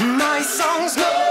My songs know.